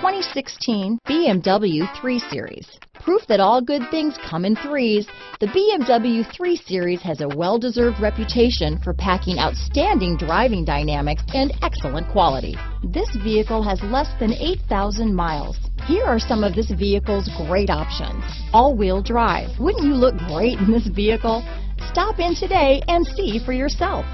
2016 BMW 3 Series. Proof that all good things come in threes, the BMW 3 Series has a well-deserved reputation for packing outstanding driving dynamics and excellent quality. This vehicle has less than 8,000 miles. Here are some of this vehicle's great options. All-wheel drive. Wouldn't you look great in this vehicle? Stop in today and see for yourself.